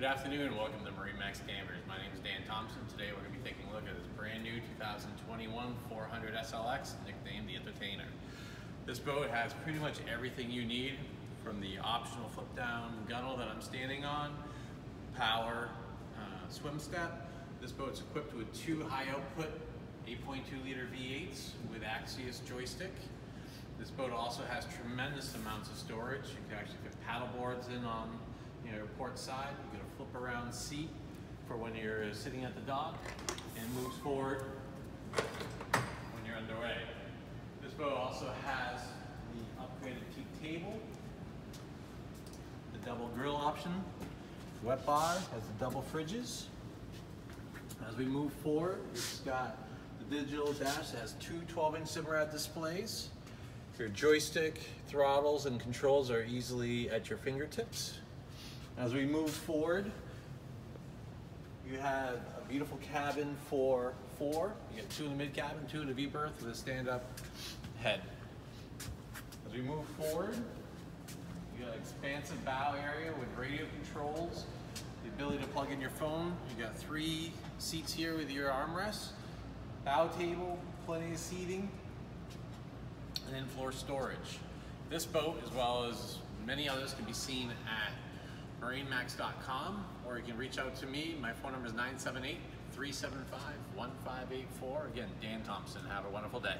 Good afternoon and welcome to Marine Max Danvers. My name is Dan Thompson. Today we're going to be taking a look at this brand new 2021 400 SLX, nicknamed the Entertainer. This boat has pretty much everything you need from the optional flip down gunnel that I'm standing on, power, uh, swim step. This boat's equipped with two high output 8.2 liter V8s with Axius joystick. This boat also has tremendous amounts of storage. You can actually fit paddle boards in on you know, port side. You get a flip around seat for when you're sitting at the dock and moves forward when you're underway. This boat also has the upgraded teak table, the double grill option, wet bar, has the double fridges. As we move forward, it's got the digital dash that has two 12-inch Simrad displays. Your joystick, throttles, and controls are easily at your fingertips. As we move forward, you have a beautiful cabin for four. You get two in the mid cabin, two in the V berth with a stand-up head. As we move forward, you got an expansive bow area with radio controls, the ability to plug in your phone. You got three seats here with your armrests, bow table, plenty of seating, and then floor storage. This boat, as well as many others, can be seen at marinemax.com or you can reach out to me. My phone number is 978 375 1584. Again, Dan Thompson. Have a wonderful day.